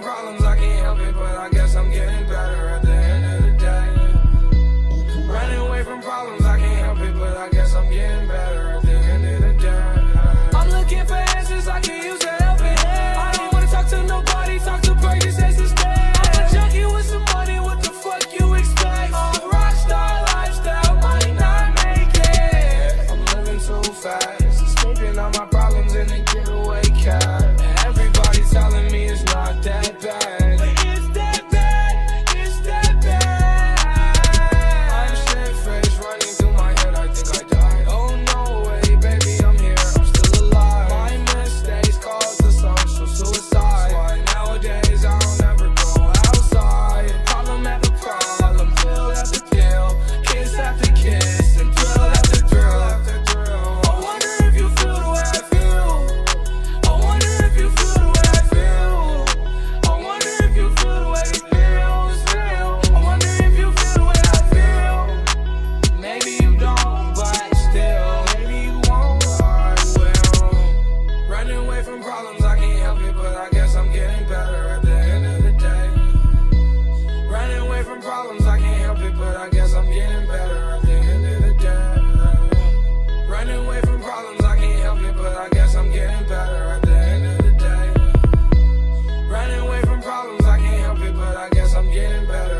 problems, I can't help it, but I guess I'm getting better. forgetting about